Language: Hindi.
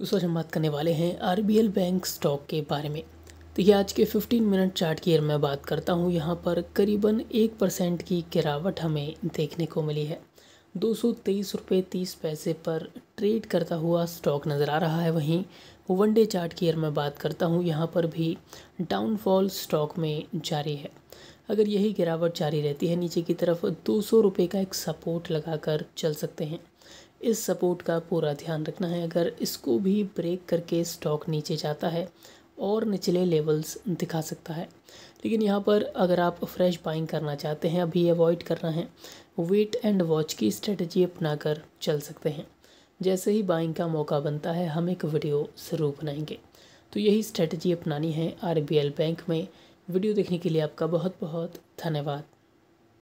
दोस्तों हम बात करने वाले हैं आरबीएल बैंक स्टॉक के बारे में। तो ये आज के 15 मिनट चार्ट की मैं बात करता हूँ। यहाँ पर करीबन एक परसेंट की गिरावट हमें देखने को मिली है। दो सौ तेईस रुपये तीस पैसे पर ट्रेड करता हुआ स्टॉक नज़र आ रहा है वहीं वनडे चार्ट की अगर मैं बात करता हूँ, यहाँ पर भी डाउनफॉल स्टॉक में जारी है। अगर यही गिरावट जारी रहती है, नीचे की तरफ़ दो सौ रुपये का एक सपोर्ट लगाकर चल सकते हैं। इस सपोर्ट का पूरा ध्यान रखना है। अगर इसको भी ब्रेक करके स्टॉक नीचे जाता है और निचले लेवल्स दिखा सकता है। लेकिन यहाँ पर अगर आप फ्रेश बाइंग करना चाहते हैं, अभी अवॉइड करना है, वेट एंड वॉच की स्ट्रेटजी अपनाकर चल सकते हैं। जैसे ही बाइंग का मौका बनता है, हम एक वीडियो ज़रूर बनाएँगे। तो यही स्ट्रेटजी अपनानी है आरबीएल बैंक में। वीडियो देखने के लिए आपका बहुत बहुत धन्यवाद।